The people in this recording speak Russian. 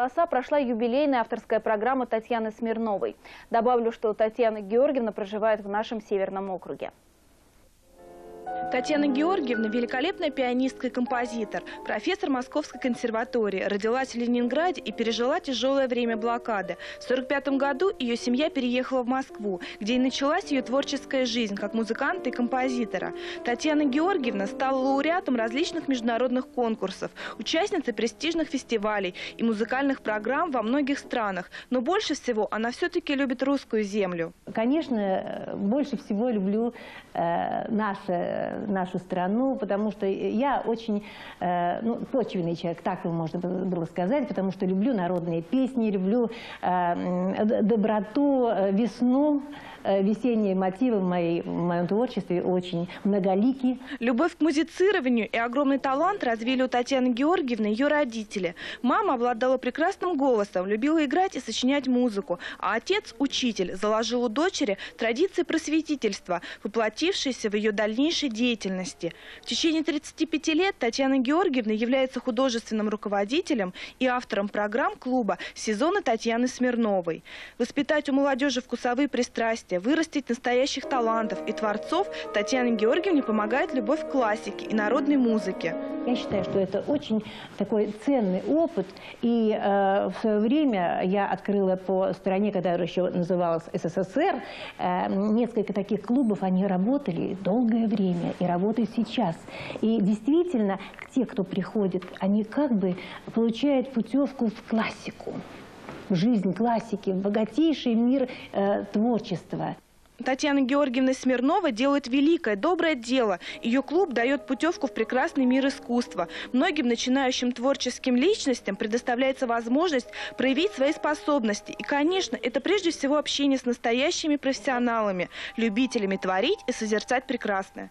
Голоса прошла юбилейная авторская программа Татьяны Смирновой. Добавлю, что Татьяна Георгиевна проживает в нашем Северном округе. Татьяна Георгиевна – великолепная пианистка и композитор, профессор Московской консерватории, родилась в Ленинграде и пережила тяжелое время блокады. В 1945 году ее семья переехала в Москву, где и началась ее творческая жизнь как музыканта и композитора. Татьяна Георгиевна стала лауреатом различных международных конкурсов, участницей престижных фестивалей и музыкальных программ во многих странах. Но больше всего она все-таки любит русскую землю. Конечно, больше всего люблю э, наше нашу страну, потому что я очень э, ну, почвенный человек, так можно было сказать, потому что люблю народные песни, люблю э, доброту, э, весну. Э, весенние мотивы в, моей, в моем творчестве очень многолики. Любовь к музицированию и огромный талант развили у Татьяны Георгиевны ее родители. Мама обладала прекрасным голосом, любила играть и сочинять музыку, а отец, учитель, заложил у дочери традиции просветительства, воплотившиеся в ее дальнейшей деятельности. В течение 35 лет Татьяна Георгиевна является художественным руководителем и автором программ клуба «Сезоны Татьяны Смирновой». Воспитать у молодежи вкусовые пристрастия, счастья, вырастить настоящих талантов и творцов Татьяне Георгиевне помогает любовь к классике и народной музыке. Я считаю, что это очень такой ценный опыт. И э, в свое время я открыла по стране, когда еще называлась СССР, э, несколько таких клубов, они работали долгое время и работают сейчас. И действительно, те, кто приходит, они как бы получают путевку в классику жизнь классики, богатейший мир э, творчества. Татьяна Георгиевна Смирнова делает великое, доброе дело. Ее клуб дает путевку в прекрасный мир искусства. Многим начинающим творческим личностям предоставляется возможность проявить свои способности. И, конечно, это прежде всего общение с настоящими профессионалами, любителями творить и созерцать прекрасное.